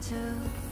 tiptoes.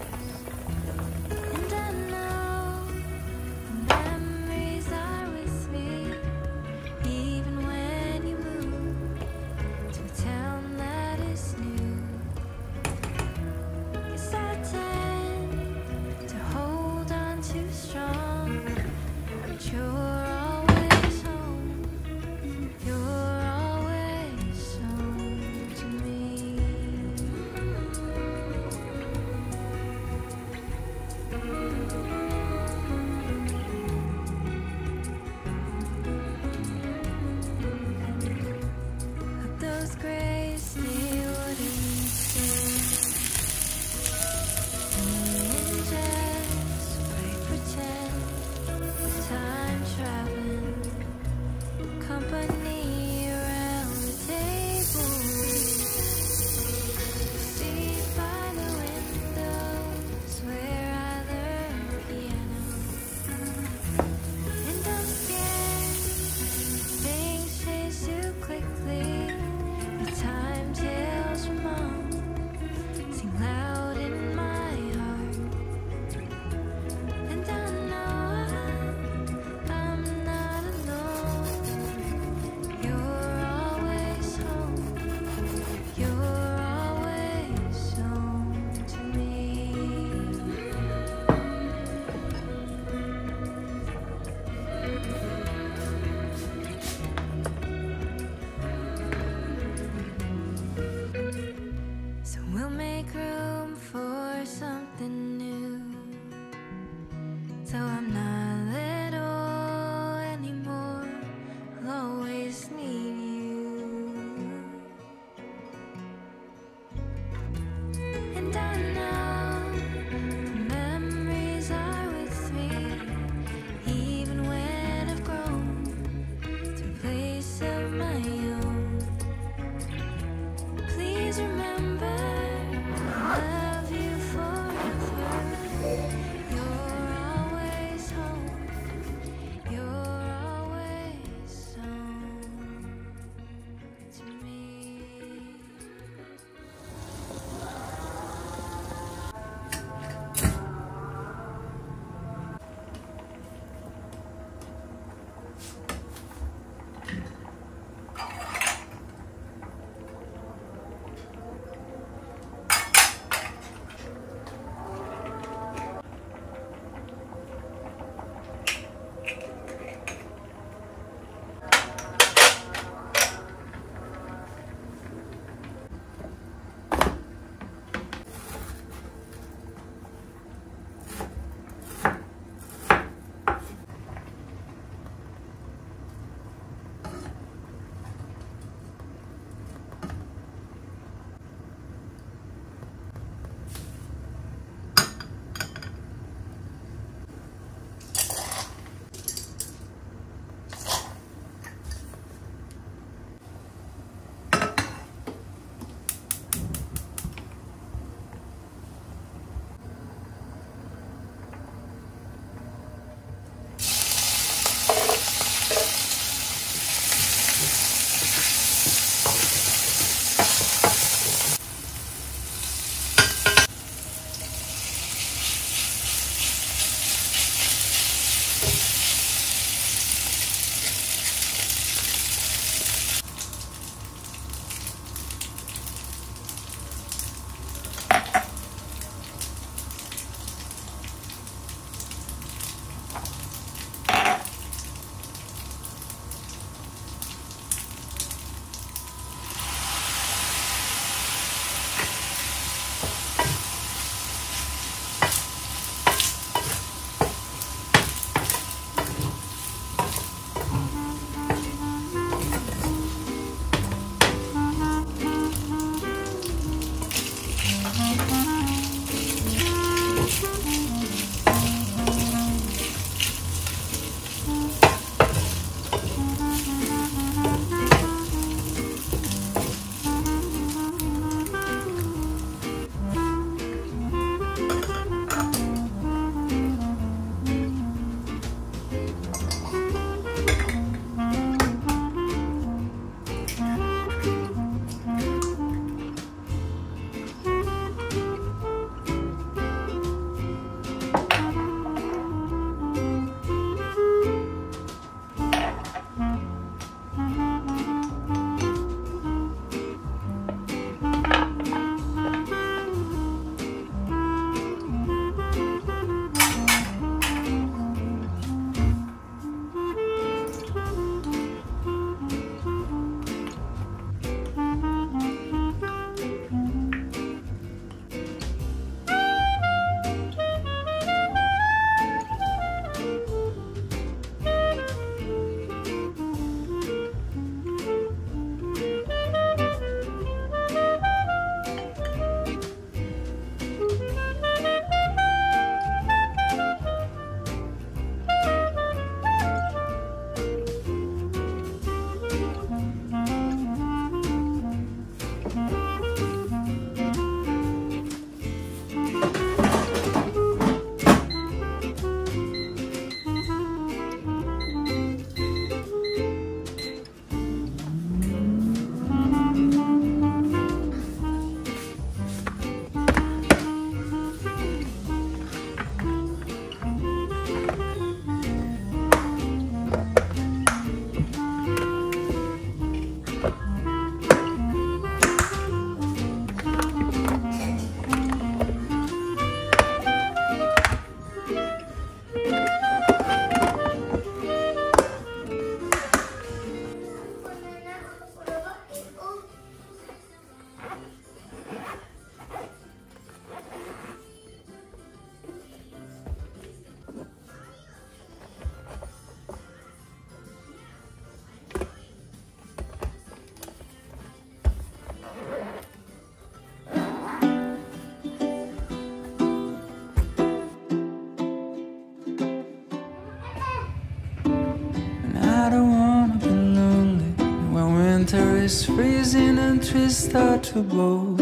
Is freezing and trees start to bolt.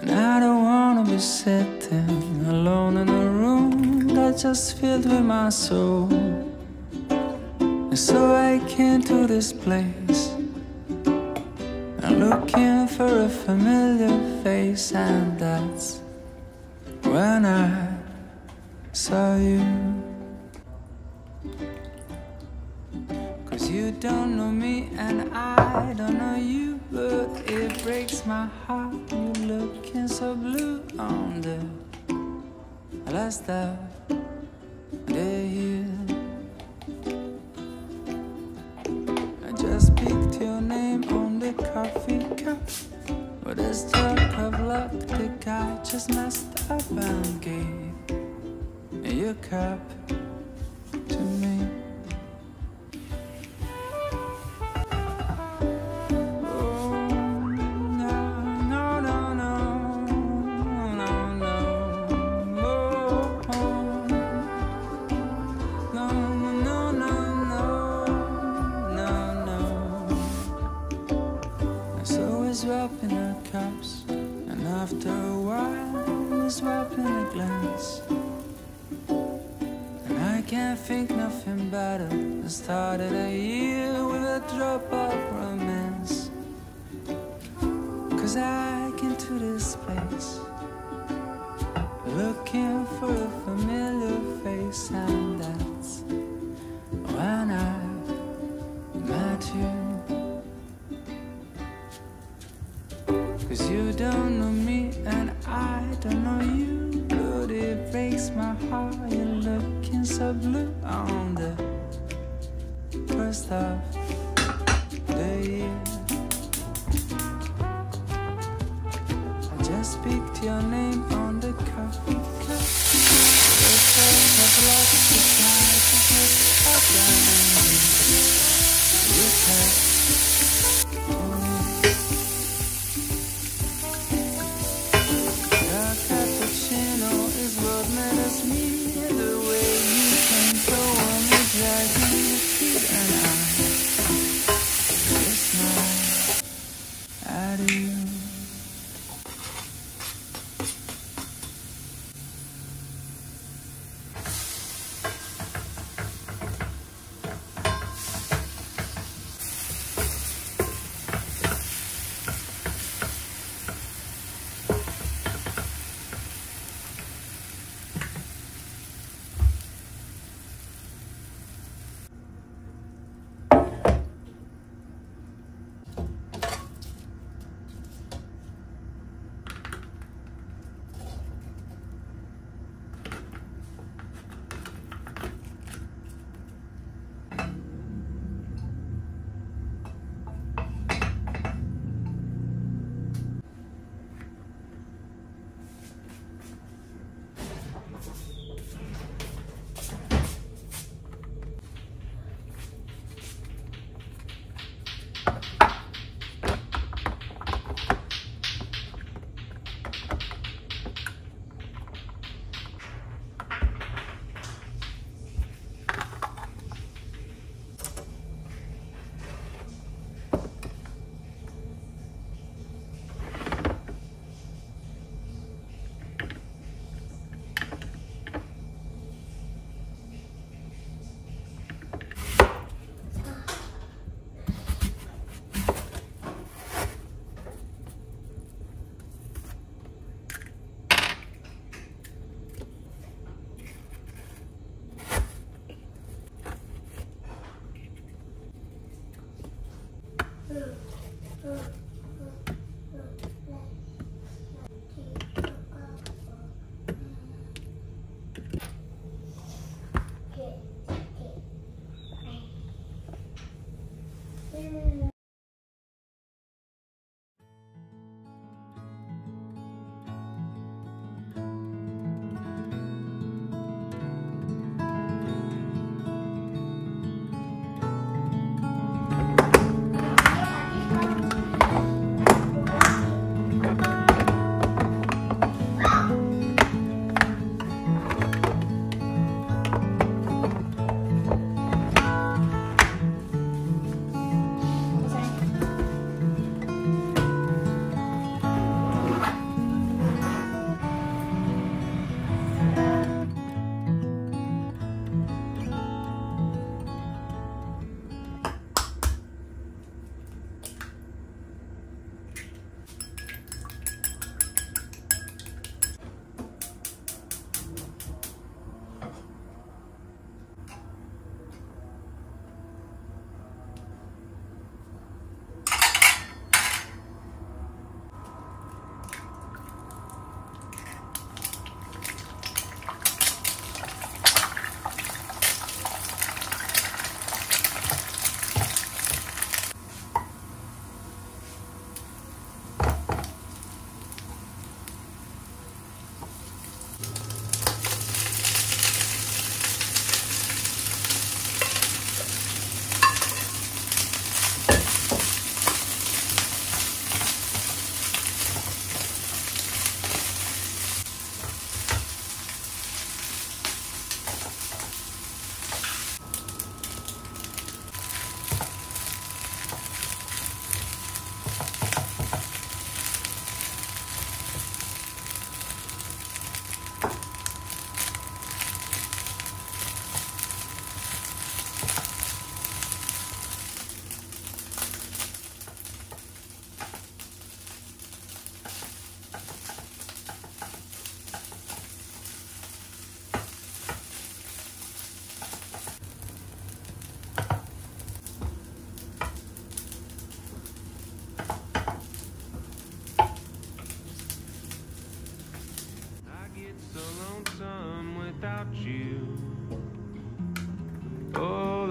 And I don't wanna be sitting alone in a room that's just filled with my soul. And so I came to this place. I'm looking for a familiar face, and that's when I saw you. You don't know me and I don't know you, but it breaks my heart. You looking so blue on the last the year. I just picked your name on the coffee cup. But as talk of luck, the guy just messed up and gave your cup so blue on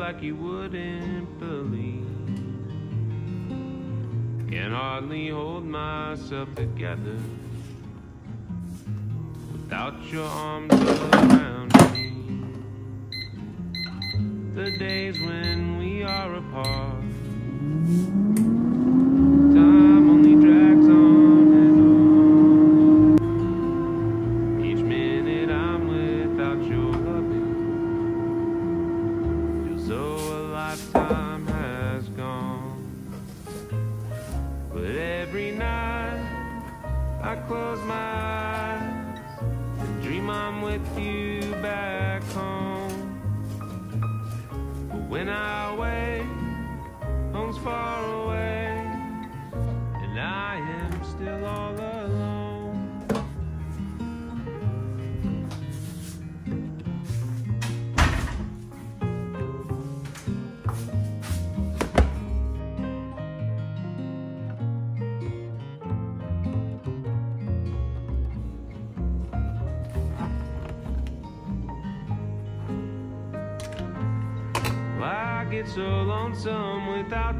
like you wouldn't believe. Can hardly hold myself together without your arms around me. The days when we are apart, I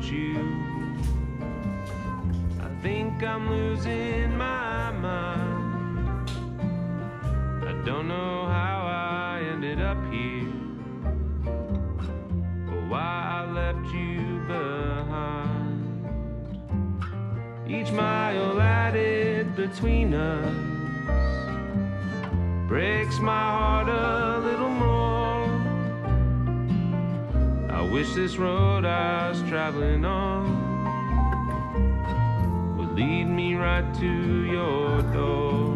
you. I think I'm losing my mind. I don't know how I ended up here or why I left you behind. Each mile added between us breaks my heart a wish this road I was traveling on would lead me right to your door.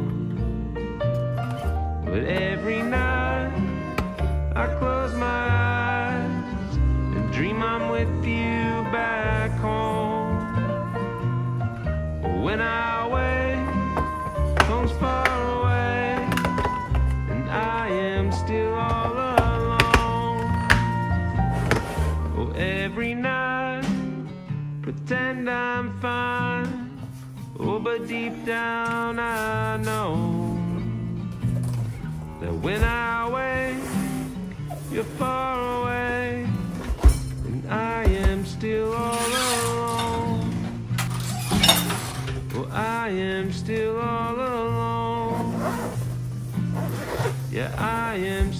But every night I close my eyes and dream I'm with you back home. But when I wake, home's far away, and I am still pretend I'm fine. Oh, but deep down I know that when I wake, you're far away, and I am still all alone. Oh, I am still all alone. Yeah, I am